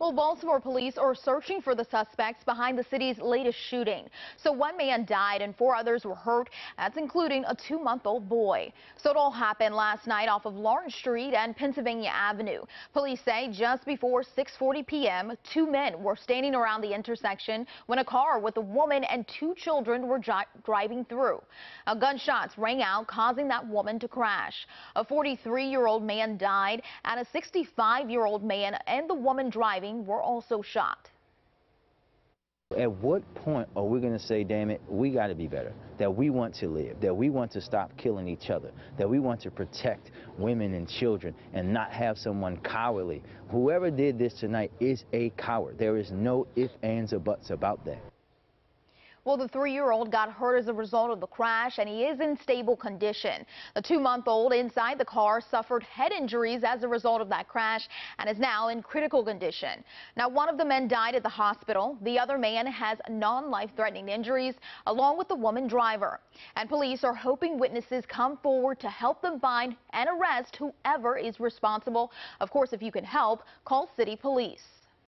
Well, Baltimore police are searching for the suspects behind the city's latest shooting. So one man died and four others were hurt. That's including a two-month-old boy. So it all happened last night off of Laurens Street and Pennsylvania Avenue. Police say just before 6:40 p.m., two men were standing around the intersection when a car with a woman and two children were driving through. Now, gunshots rang out, causing that woman to crash. A 43-year-old man died, and a 65-year-old man and the woman driving were also shot. At what point are we going to say, damn it, we got to be better, that we want to live, that we want to stop killing each other, that we want to protect women and children and not have someone cowardly. Whoever did this tonight is a coward. There is no ifs, ands, or buts about that. Well, the three-year-old got hurt as a result of the crash, and he is in stable condition. The two-month-old inside the car suffered head injuries as a result of that crash and is now in critical condition. Now, one of the men died at the hospital. The other man has non-life-threatening injuries, along with the woman driver. And police are hoping witnesses come forward to help them find and arrest whoever is responsible. Of course, if you can help, call city police.